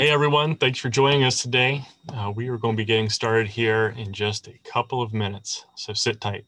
Hey everyone, thanks for joining us today. Uh, we are going to be getting started here in just a couple of minutes, so sit tight.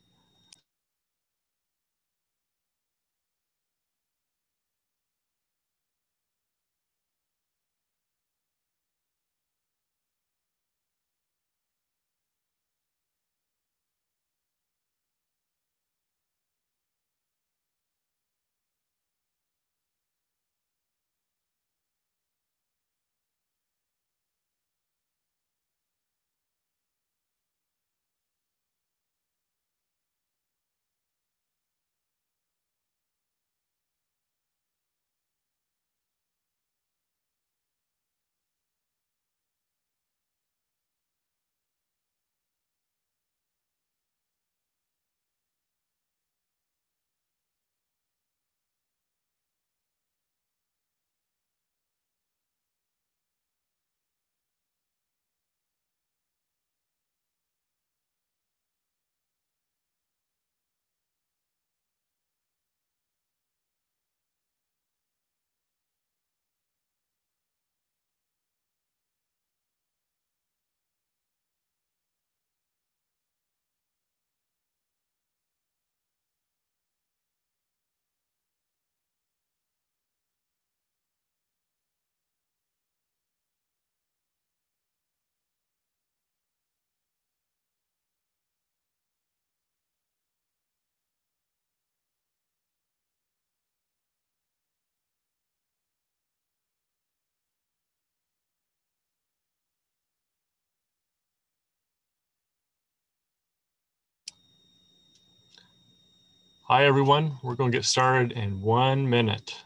Hi everyone, we're going to get started in one minute.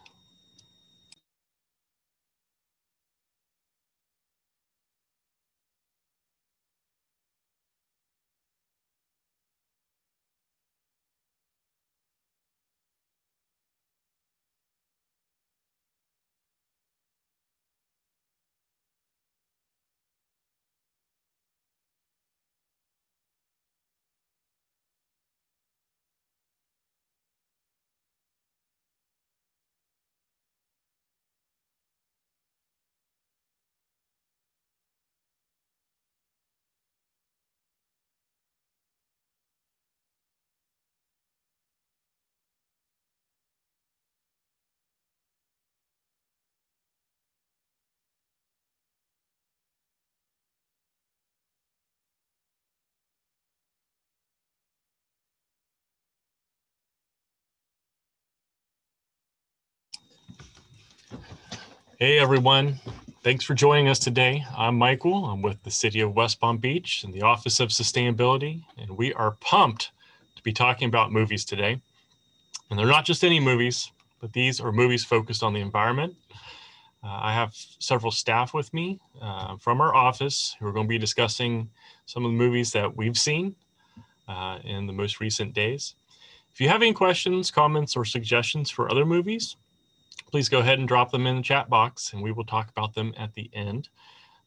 Hey everyone, thanks for joining us today. I'm Michael. I'm with the City of West Palm Beach and the Office of Sustainability, and we are pumped to be talking about movies today. And they're not just any movies, but these are movies focused on the environment. Uh, I have several staff with me uh, from our office who are going to be discussing some of the movies that we've seen uh, in the most recent days. If you have any questions, comments, or suggestions for other movies, please go ahead and drop them in the chat box and we will talk about them at the end.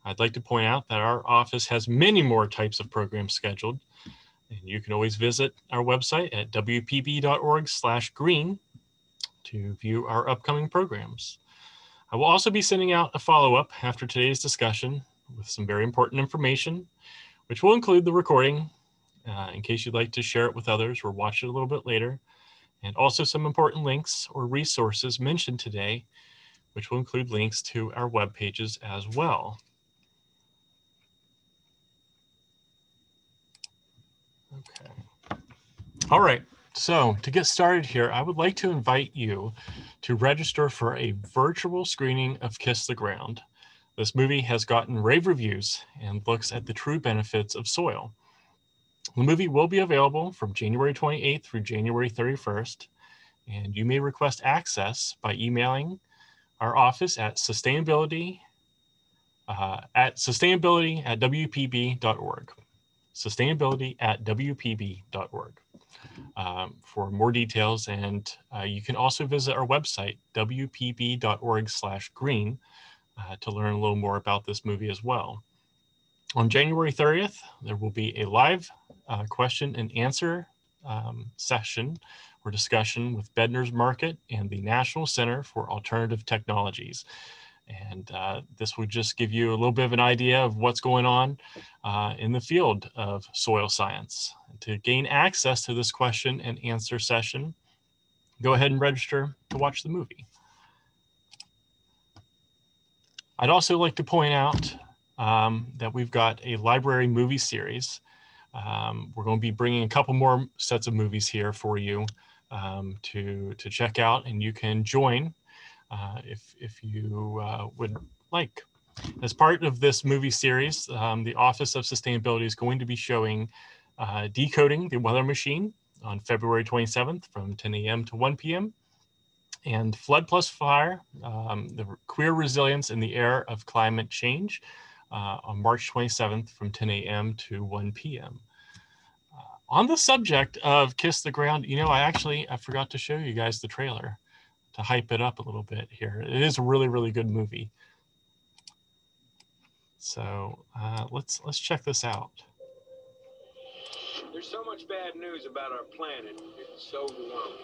I'd like to point out that our office has many more types of programs scheduled. And you can always visit our website at wpb.org slash green to view our upcoming programs. I will also be sending out a follow-up after today's discussion with some very important information, which will include the recording uh, in case you'd like to share it with others or watch it a little bit later and also some important links or resources mentioned today, which will include links to our web pages as well. Okay. All right. So to get started here, I would like to invite you to register for a virtual screening of Kiss the Ground. This movie has gotten rave reviews and looks at the true benefits of soil. The movie will be available from January 28th through January 31st, and you may request access by emailing our office at sustainability uh, at sustainability at wpb.org. Sustainability at wpb.org um, for more details. And uh, you can also visit our website, wpb.org slash green, uh, to learn a little more about this movie as well. On January 30th, there will be a live uh, question and answer um, session or discussion with Bedner's Market and the National Center for Alternative Technologies. And uh, this will just give you a little bit of an idea of what's going on uh, in the field of soil science. To gain access to this question and answer session, go ahead and register to watch the movie. I'd also like to point out um, that we've got a library movie series. Um, we're going to be bringing a couple more sets of movies here for you um, to, to check out, and you can join uh, if, if you uh, would like. As part of this movie series, um, the Office of Sustainability is going to be showing uh, Decoding the Weather Machine on February 27th from 10 a.m. to 1 p.m. And Flood Plus Fire, um, the Queer Resilience in the Era of Climate Change on March 27th from 10 a.m. to 1 p.m. Uh, on the subject of Kiss the Ground, you know, I actually, I forgot to show you guys the trailer to hype it up a little bit here. It is a really, really good movie. So uh, let's let's check this out. There's so much bad news about our planet. It's so overwhelming.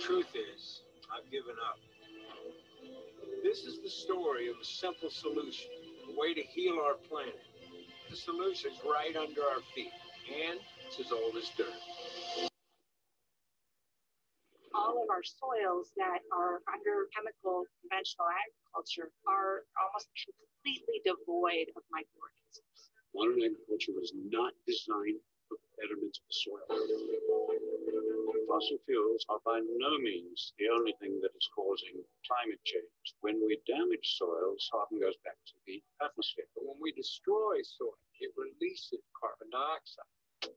Truth is, I've given up. This is the story of a simple solution, a way to heal our planet. The solution's right under our feet, and it's as old as dirt. All of our soils that are under chemical conventional agriculture are almost completely devoid of microorganisms. Modern agriculture was not designed for the betterment of the soil. Fossil fuels are by no means the only thing that is causing climate change. When we damage soils, carbon goes back to the atmosphere. But when we destroy soil, it releases carbon dioxide.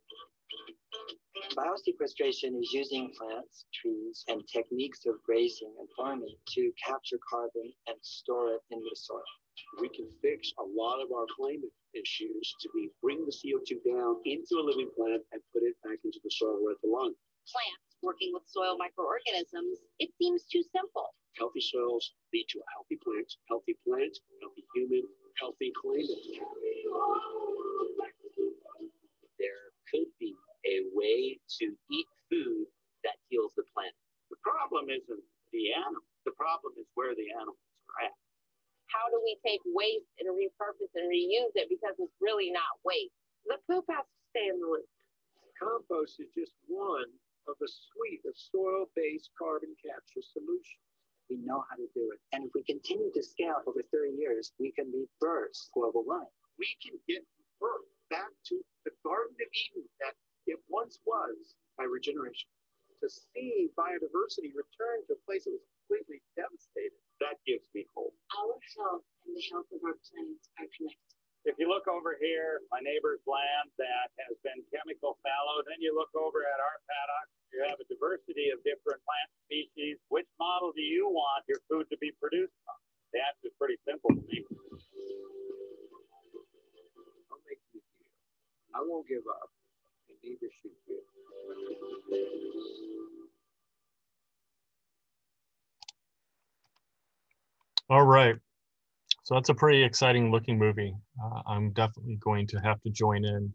Biosequestration is using plants, trees, and techniques of grazing and farming to capture carbon and store it in the soil. We can fix a lot of our climate issues to be bring the CO2 down into a living plant and put it back into the soil where it belongs. Plants working with soil microorganisms, it seems too simple. Healthy soils lead to a healthy plant, healthy plant, healthy human, healthy climate. There could be a way to eat food that heals the planet. The problem isn't the animal. The problem is where the animals are at. How do we take waste and repurpose and reuse it because it's really not waste? The poop has to stay in the loop. Compost is just one of a suite of soil-based carbon capture solutions. We know how to do it. And if we continue to scale over 30 years, we can reverse global. We can get Earth back to the Garden of Eden that it once was by regeneration. To see biodiversity return to a place that was completely devastated, That gives me hope. Our health and the health of our planet are connected. If you look over here, my neighbor's land that has been chemical fallow, then you look over at our paddock, you have a diversity of different plant species. Which model do you want your food to be produced from? The answer is pretty simple to me. I'll make you deal. I won't give up, and neither should you. All right. So that's a pretty exciting looking movie. Uh, I'm definitely going to have to join in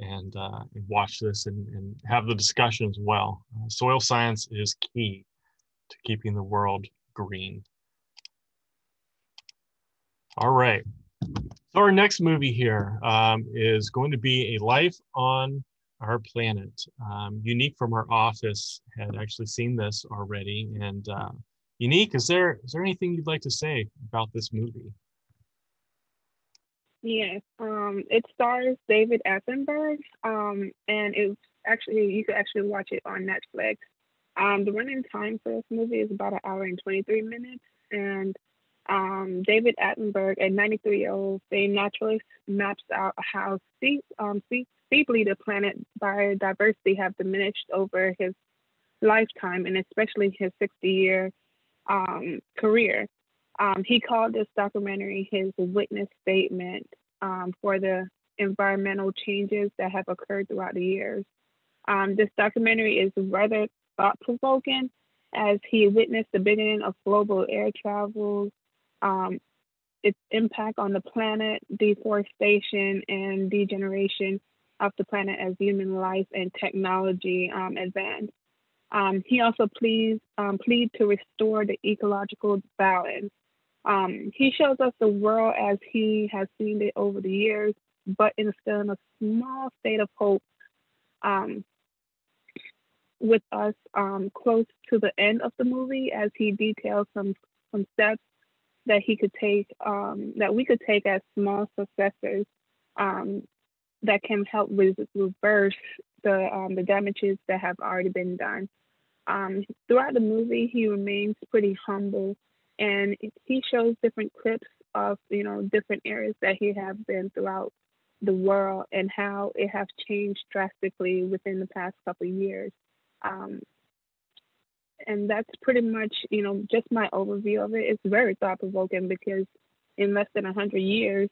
and, uh, watch this and, and have the discussion as well. Uh, soil science is key to keeping the world green. All right. So our next movie here um, is going to be a life on our planet. Um, Unique from our office had actually seen this already. And uh, Unique, is there is there anything you'd like to say about this movie? Yes, um, it stars David Attenborough, um, and it's actually you could actually watch it on Netflix. Um, the running time for this movie is about an hour and 23 minutes, and um, David Attenborough, a 93 year old famed naturalist, maps out how um, steep, steeply the planet biodiversity have diminished over his lifetime, and especially his 60 year um, career. Um, he called this documentary his witness statement um, for the environmental changes that have occurred throughout the years. Um, this documentary is rather thought provoking as he witnessed the beginning of global air travel, um, its impact on the planet, deforestation, and degeneration of the planet as human life and technology um, advance. Um, he also pleads um, plead to restore the ecological balance. Um, he shows us the world as he has seen it over the years, but in still in a small state of hope. Um, with us um, close to the end of the movie, as he details some some steps that he could take, um, that we could take as small successors um, that can help reverse the um, the damages that have already been done. Um, throughout the movie, he remains pretty humble, and he shows different clips of you know different areas that he has been throughout the world and how it has changed drastically within the past couple of years. Um, and that's pretty much you know just my overview of it. It's very thought provoking because in less than hundred years,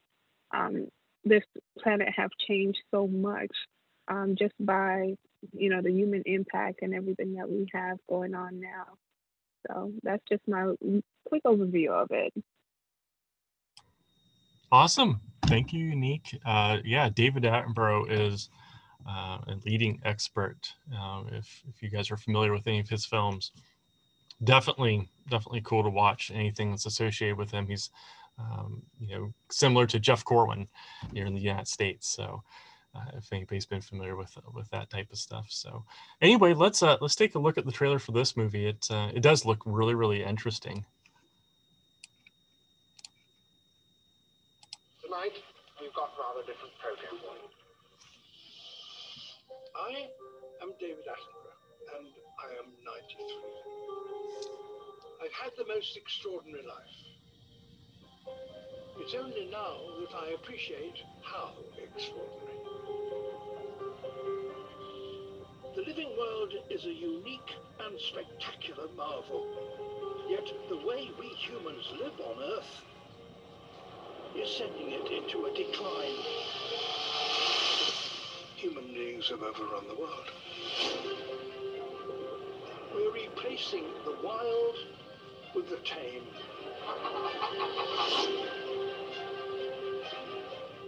um, this planet have changed so much um, just by you know the human impact and everything that we have going on now. So that's just my quick overview of it. Awesome. Thank you, Unique. Uh, yeah, David Attenborough is uh, a leading expert. Uh, if, if you guys are familiar with any of his films, definitely, definitely cool to watch anything that's associated with him. He's, um, you know, similar to Jeff Corwin here in the United States. So uh, if anybody's been familiar with with that type of stuff. So anyway, let's uh, let's take a look at the trailer for this movie. It uh, it does look really really interesting. Tonight we've got rather different program for you. I am David Attenborough, and I am 93. I've had the most extraordinary life. It's only now that I appreciate how extraordinary. The living world is a unique and spectacular marvel. Yet the way we humans live on Earth is sending it into a decline. Human beings have overrun the world. We're replacing the wild with the tame.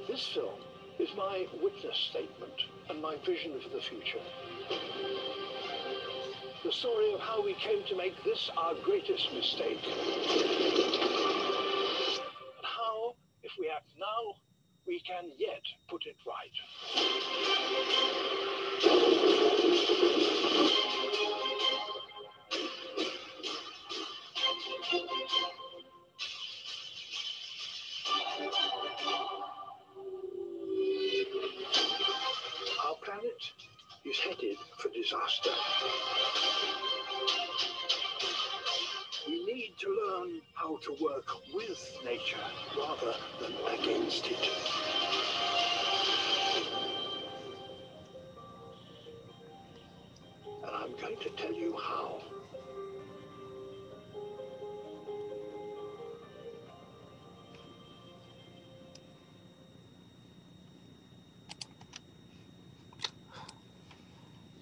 This film is my witness statement and my vision for the future. The story of how we came to make this our greatest mistake. Can yet put it right.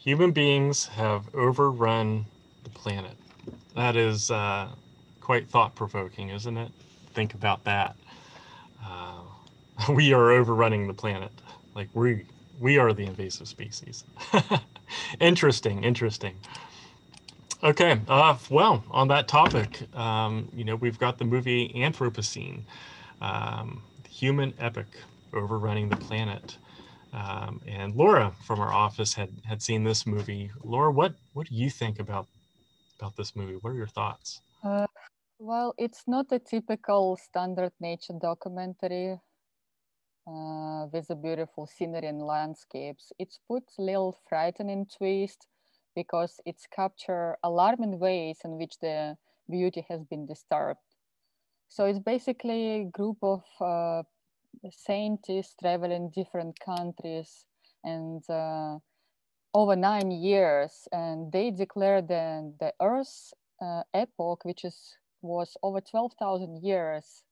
Human beings have overrun the planet. That is uh, quite thought provoking, isn't it? Think about that. Uh, we are overrunning the planet. Like we we are the invasive species. interesting, interesting. Okay, uh, well, on that topic, um, you know, we've got the movie Anthropocene, um, human epic overrunning the planet. Um, and Laura from our office had had seen this movie. Laura, what what do you think about about this movie? What are your thoughts? Uh, well, it's not a typical standard nature documentary uh, with a beautiful scenery and landscapes. It's put a little frightening twist because it's capture alarming ways in which the beauty has been disturbed. So it's basically a group of uh, scientists traveling different countries and uh, over nine years and they declared the, the earth uh, epoch which is was over 12,000 years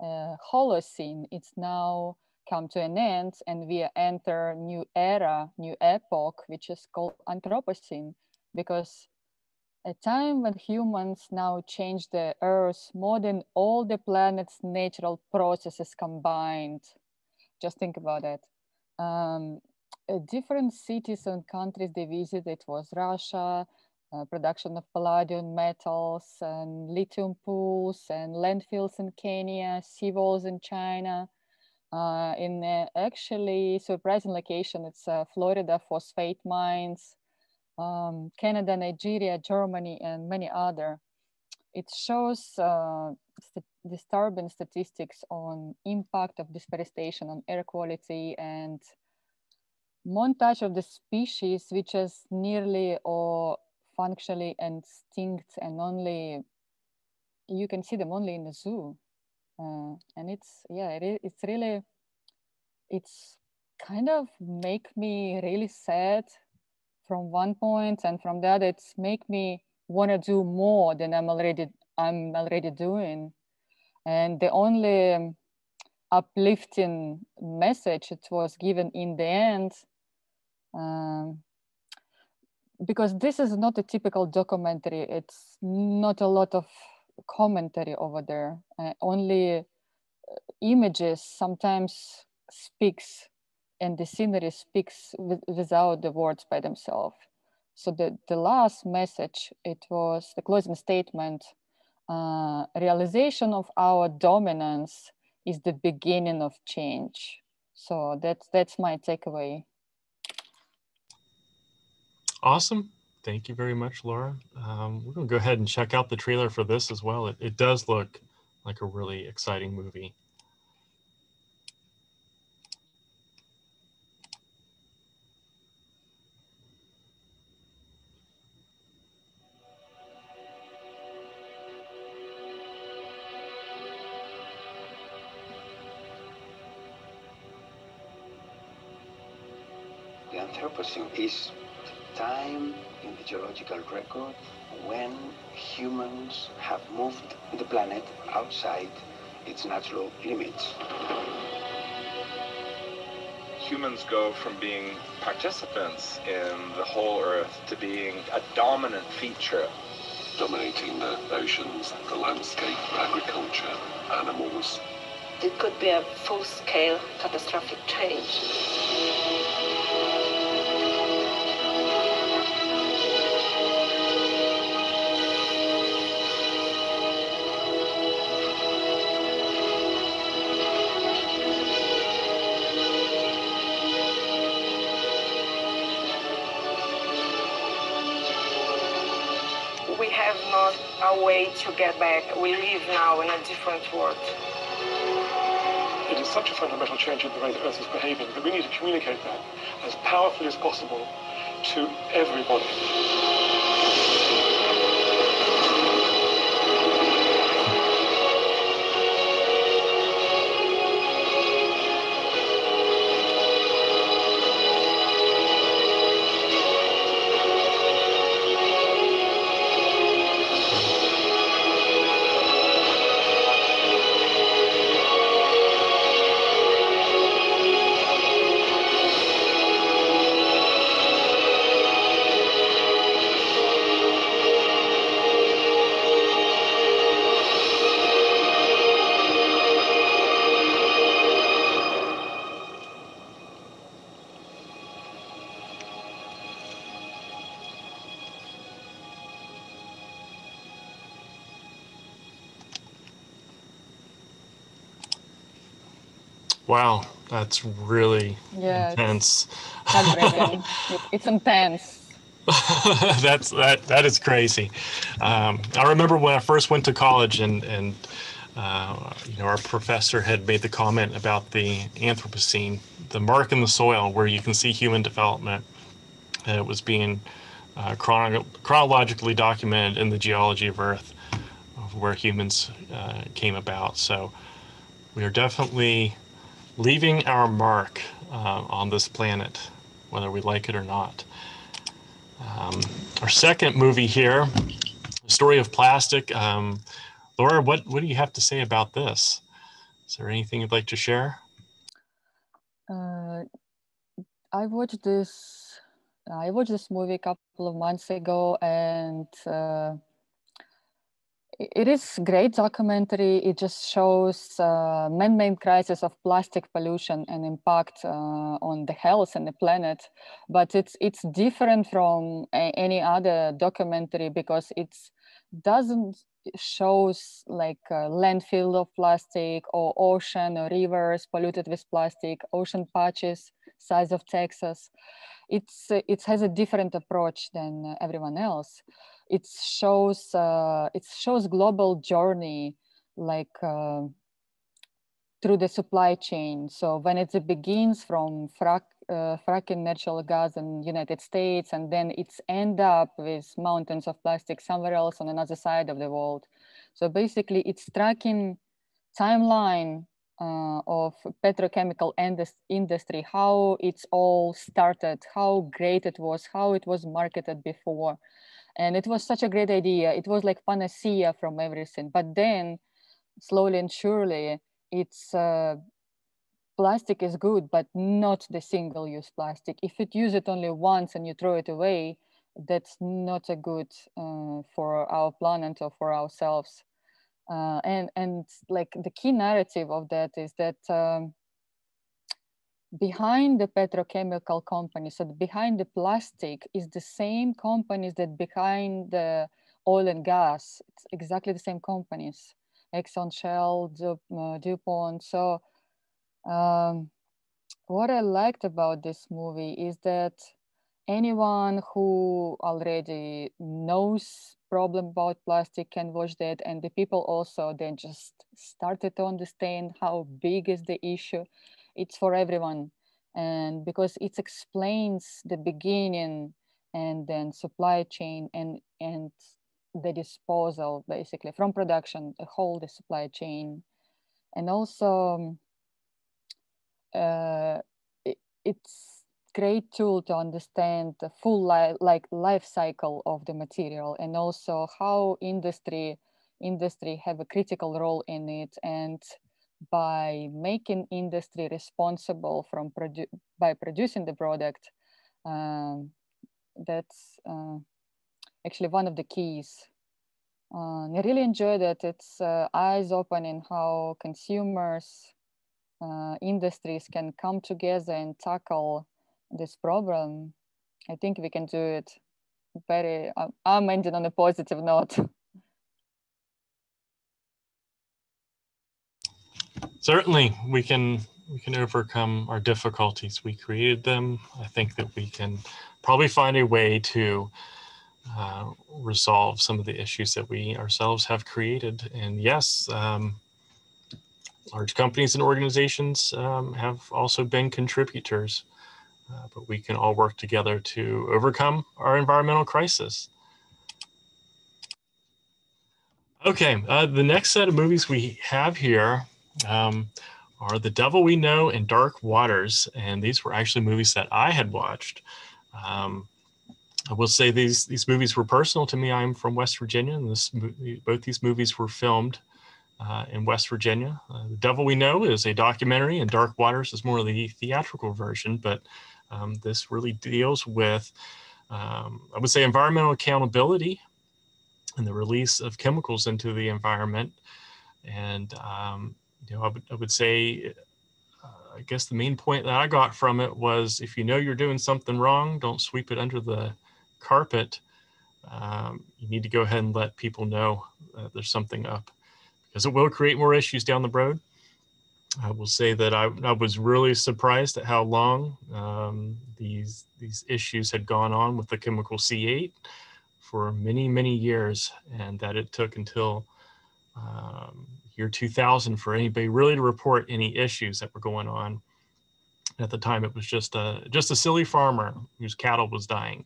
uh, holocene. It's now come to an end and we enter new era new epoch which is called anthropocene because a time when humans now change the earth more than all the planet's natural processes combined. Just think about it um, different cities and countries they visited was russia uh, production of palladium metals and lithium pools and landfills in Kenya, seawalls in China. Uh, in actually surprising location, it's uh, Florida phosphate mines, um, Canada, Nigeria, Germany, and many other. It shows uh, st disturbing statistics on impact of deforestation on air quality and montage of the species which is nearly or functionally extinct and only you can see them only in the zoo uh, and it's yeah it, it's really it's kind of make me really sad from one point and from that it's make me want to do more than i'm already i'm already doing. And the only um, uplifting message it was given in the end um, because this is not a typical documentary. It's not a lot of commentary over there. Uh, only uh, images sometimes speaks and the scenery speaks with, without the words by themselves so the, the last message it was the closing statement uh, realization of our dominance is the beginning of change so that's that's my takeaway Awesome. Thank you very much, Laura. Um, we're to go ahead and check out the trailer for this as well. It, it does look like a really exciting movie. Anthropocene is the time in the geological record when humans have moved the planet outside its natural limits. Humans go from being participants in the whole Earth to being a dominant feature. Dominating the oceans, the landscape, agriculture, animals. It could be a full-scale catastrophic change. Way to get back. We live now in a different world. It is such a fundamental change in the way the Earth is behaving that we need to communicate that as powerfully as possible to everybody. Wow, that's really yeah, intense. It's, it's intense. that's that that is crazy. Um, I remember when I first went to college and and uh, you know our professor had made the comment about the Anthropocene, the mark in the soil where you can see human development. And it was being uh, chrono- chronologically documented in the geology of Earth, of where humans uh, came about. So we are definitely leaving our mark uh, on this planet, whether we like it or not. Um, our second movie here, The Story of Plastic. Um, Laura, what, what do you have to say about this? Is there anything you'd like to share? Uh, I watched this. I watched this movie a couple of months ago, and uh, it is great documentary. It just shows uh, man-made crisis of plastic pollution and impact uh, on the health and the planet. But it's it's different from any other documentary because it doesn't shows like landfill of plastic or ocean or rivers polluted with plastic, ocean patches size of Texas. It's it has a different approach than everyone else it shows uh, it shows global journey like uh, through the supply chain. So when it begins from frac, uh, fracking natural gas in United States, and then it's end up with mountains of plastic somewhere else on another side of the world. So basically, it's tracking timeline uh, of petrochemical industry, how it's all started, how great it was, how it was marketed before, and it was such a great idea. It was like panacea from everything. But then slowly and surely it's uh, plastic is good but not the single use plastic. If you use it only once and you throw it away that's not a good uh, for our planet or for ourselves. Uh, and and like the key narrative of that is that um, behind the petrochemical companies, so behind the plastic is the same companies that behind the oil and gas. It's exactly the same companies, Exxon, Shell, uh, DuPont. So um, what I liked about this movie is that anyone who already knows problem about plastic can watch that and the people also then just started to understand how big is the issue it's for everyone. And because it explains the beginning and then supply chain and and the disposal basically from production the whole the supply chain. And also um, uh, it, it's great tool to understand the full life like life cycle of the material and also how industry industry have a critical role in it. And by making industry responsible from produ by producing the product um, that's uh, actually one of the keys uh, I really enjoyed it. It's uh, eyes opening how consumers, uh, industries can come together and tackle this problem. I think we can do it very, I'm ending on a positive note. certainly we can we can overcome our difficulties. We created them. I think that we can probably find a way to uh, resolve some of the issues that we ourselves have created. And yes, um, large companies and organizations um, have also been contributors, uh, but we can all work together to overcome our environmental crisis. Okay, uh, the next set of movies we have here um, are The Devil We Know and Dark Waters. And these were actually movies that I had watched. Um, I will say these these movies were personal to me. I'm from West Virginia, and this both these movies were filmed uh, in West Virginia. Uh, the Devil We Know is a documentary, and Dark Waters is more of the theatrical version. But um, this really deals with, um, I would say, environmental accountability and the release of chemicals into the environment, and um, you know, I would, I would say, uh, I guess the main point that I got from it was if you know you're doing something wrong, don't sweep it under the carpet. Um, you need to go ahead and let people know that there's something up because it will create more issues down the road. I will say that I, I was really surprised at how long um, these these issues had gone on with the chemical C8 for many many years, and that it took until um, year 2000 for anybody really to report any issues that were going on. At the time, it was just a just a silly farmer whose cattle was dying.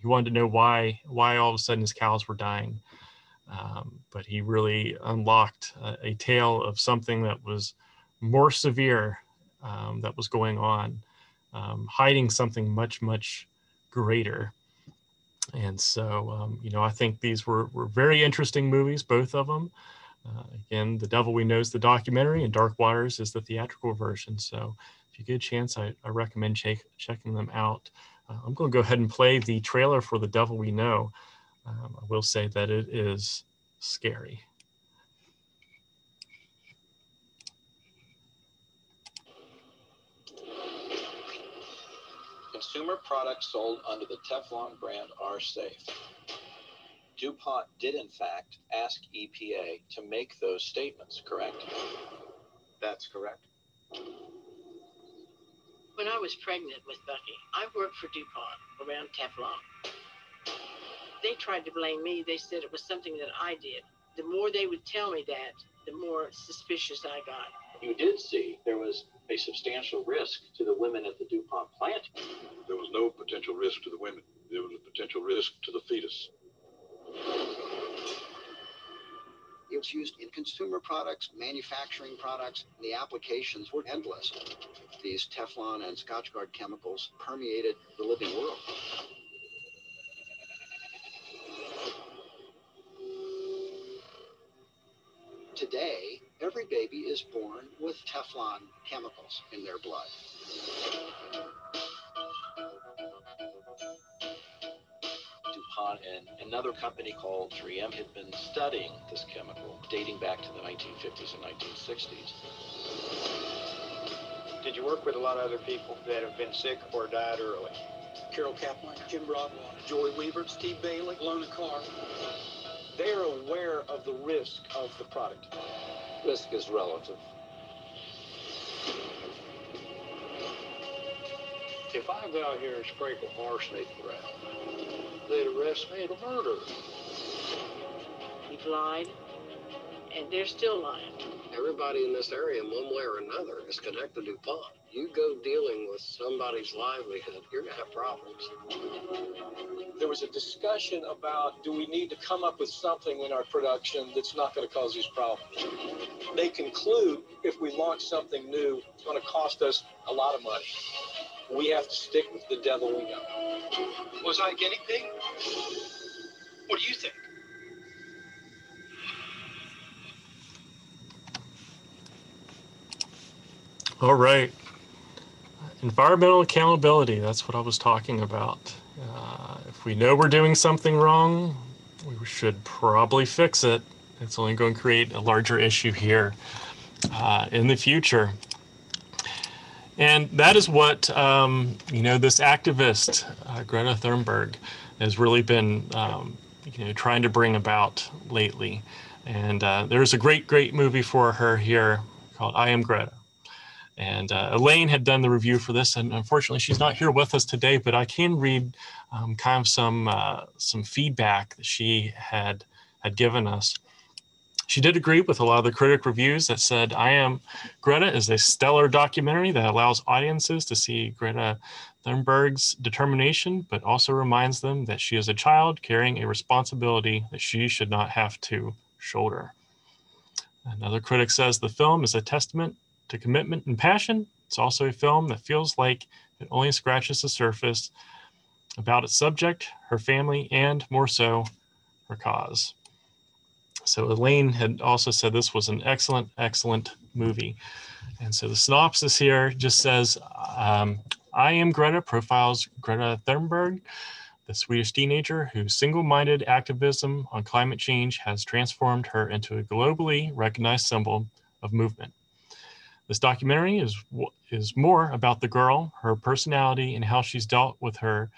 He wanted to know why why all of a sudden his cows were dying. Um, but he really unlocked a, a, tale of something that was more severe um, that was going on, um, hiding something much much greater. And so, um, you know, I think these were, were very interesting movies, both of them. Uh, again, The Devil We Know is the documentary, and Dark Waters is the theatrical version. So, if you get a chance, I, I recommend check, checking them out. Uh, I'm going to go ahead and play the trailer for The Devil We Know. Um, I will say that it is scary. Consumer products sold under the Teflon brand are safe. DuPont did, in fact, ask EPA to make those statements, correct? That's correct. When I was pregnant with Bucky, I worked for DuPont around Teflon. They tried to blame me. They said it was something that I did. The more they would tell me that, the more suspicious I got. You did see there was a substantial risk to the women at the DuPont plant. There was no potential risk to the women. There was a potential risk to the fetus. It was used in consumer products, manufacturing products, and the applications were endless. These Teflon and Scotchgard chemicals permeated the living world. Today, every baby is born with Teflon chemicals in their blood. DuPont and another company called 3M had been studying this chemical dating back to the 1950s and 1960s. Did you work with a lot of other people that have been sick or died early? Carol Kaplan, Jim Broadwater, Joy Weaver, Steve Bailey, Lona Carr. They are aware of the risk of the product. Risk is relative. If I go out here and sprinkle arsenic around, they'd arrest me for murder. We've lied, and they're still lying. Everybody in this area, in one way or another, is connected to DuPont. You go dealing with somebody's livelihood, you're going to have problems. There was a discussion about do we need to come up with something in our production that's not going to cause these problems? They conclude if we launch something new, it's going to cost us a lot of money. We have to stick with the devil we know. Was I guinea pig? What do you think? All right. Environmental accountability, that's what I was talking about. Uh, if we know we're doing something wrong, we should probably fix it. It's only going to create a larger issue here uh, in the future. And that is what, um, you know, this activist, uh, Greta Thunberg, has really been, um, you know, trying to bring about lately. And uh, there's a great, great movie for her here called I Am Greta. And uh, Elaine had done the review for this, and unfortunately, she's not here with us today. But I can read um, kind of some uh, some feedback that she had had given us. She did agree with a lot of the critic reviews that said, "I Am Greta" is a stellar documentary that allows audiences to see Greta Thunberg's determination, but also reminds them that she is a child carrying a responsibility that she should not have to shoulder. Another critic says the film is a testament to commitment and passion. It's also a film that feels like it only scratches the surface about its subject, her family, and more so, her cause. So Elaine had also said this was an excellent, excellent movie. And so the synopsis here just says, um, I am Greta profiles Greta Thunberg, the Swedish teenager whose single-minded activism on climate change has transformed her into a globally recognized symbol of movement. This documentary is is more about the girl, her personality, and how she's dealt with her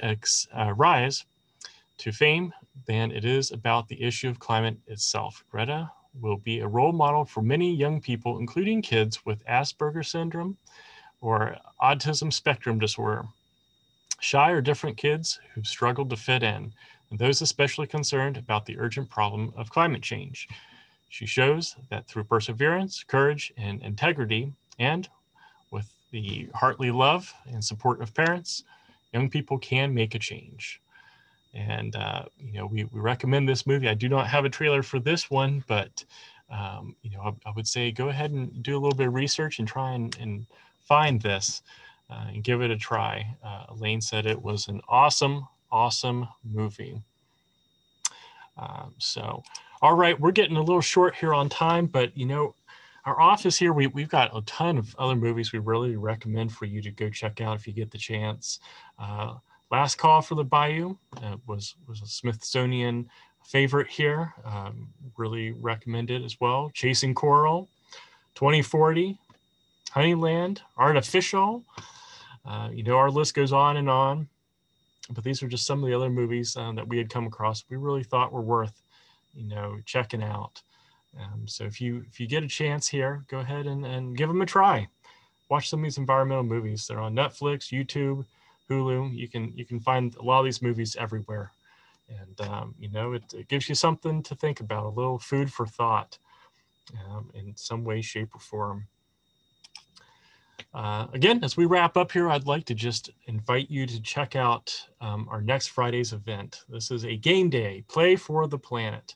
ex, uh, rise to fame than it is about the issue of climate itself. Greta will be a role model for many young people, including kids with Asperger syndrome or autism spectrum disorder, shy or different kids who've struggled to fit in, and those especially concerned about the urgent problem of climate change. She shows that through perseverance, courage, and integrity, and with the heartly love and support of parents, young people can make a change. And, uh, you know, we, we recommend this movie. I do not have a trailer for this one, but, um, you know, I, I, would say go ahead and do a little bit of research and try and, and find this uh, and give it a try. Uh, Elaine said it was an awesome, awesome movie. Um, so, all right, we're getting a little short here on time, but you know, our office here, we, we've got a ton of other movies we really recommend for you to go check out if you get the chance. Uh, Last Call for the Bayou uh, was, was a Smithsonian favorite here. Um, really recommend it as well. Chasing Coral, 2040, Honeyland, Artifishal, Uh, you know, our list goes on and on, but these are just some of the other movies um, that we had come across. We really thought were worth, you know, checking out. Um, so if you if you get a chance here, go ahead and, and give them a try. Watch some of these environmental movies. They're on Netflix, YouTube, Hulu. You can you can find a lot of these movies everywhere, and um, you know it, it, gives you something to think about, a little food for thought, um, in some way, shape, or form. Uh, again, as we wrap up here, I'd like to just invite you to check out um, our next Friday's event. This is a game day, play for the planet.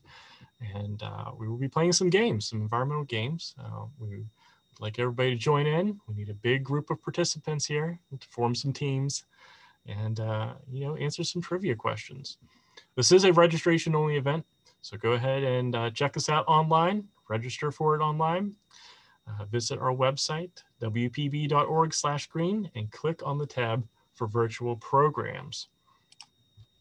And uh, we will be playing some games, some environmental games. Uh, we like everybody to join in. We need a big group of participants here to form some teams and, uh, you know, answer some trivia questions. This is a registration only event. So go ahead and uh, check us out online, register for it online. Uh, visit our website, wpb.org slash green, and click on the tab for virtual programs.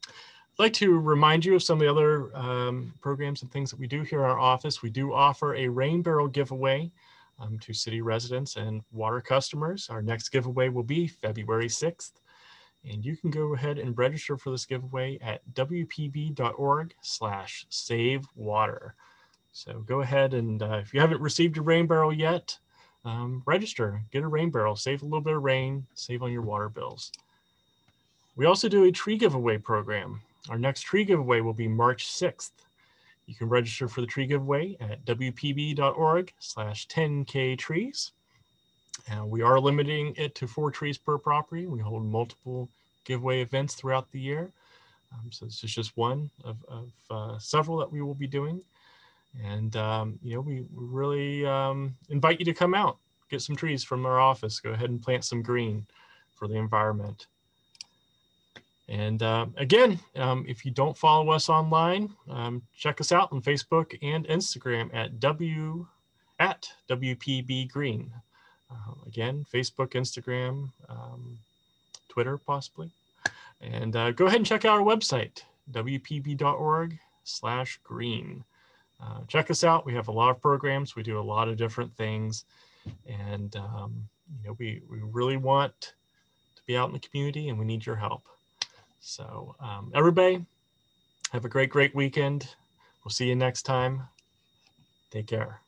I'd like to remind you of some of the other um, programs and things that we do here in our office. We do offer a rain barrel giveaway um, to city residents and water customers. Our next giveaway will be February 6th. And you can go ahead and register for this giveaway at wpb.org slash save water. So go ahead and uh, if you haven't received a rain barrel yet, um, register, get a rain barrel, save a little bit of rain, save on your water bills. We also do a tree giveaway program. Our next tree giveaway will be March 6th. You can register for the tree giveaway at wpb.org slash 10k trees. Uh, we are limiting it to four trees per property. We hold multiple giveaway events throughout the year. Um, so this is just one of, of uh, several that we will be doing. And, um, you know, we, we really um, invite you to come out, get some trees from our office, go ahead and plant some green for the environment. And uh, again, um, if you don't follow us online, um, check us out on Facebook and Instagram at W at WPB Green. Uh, again, Facebook, Instagram, um, Twitter, possibly. And uh, go ahead and check out our website, wpb.org slash green. Uh, check us out. We have a lot of programs. We do a lot of different things. And, um, you know, we, we really want to be out in the community and we need your help. So um, everybody, have a great, great weekend. We'll see you next time. Take care.